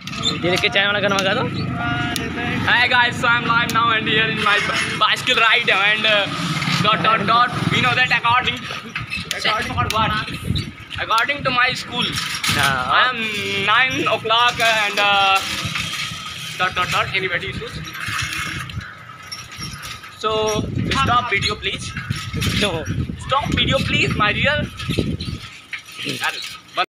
देख के चाय वाला गाना लगा दो Hi guys, so I'm live now and here in my bicycle ride and uh, dot dot dot. We know that according according to what? According to my school, I am nine o'clock and uh, dot dot dot. Anybody issues? So stop video please. No Stop video please, my dear. That is-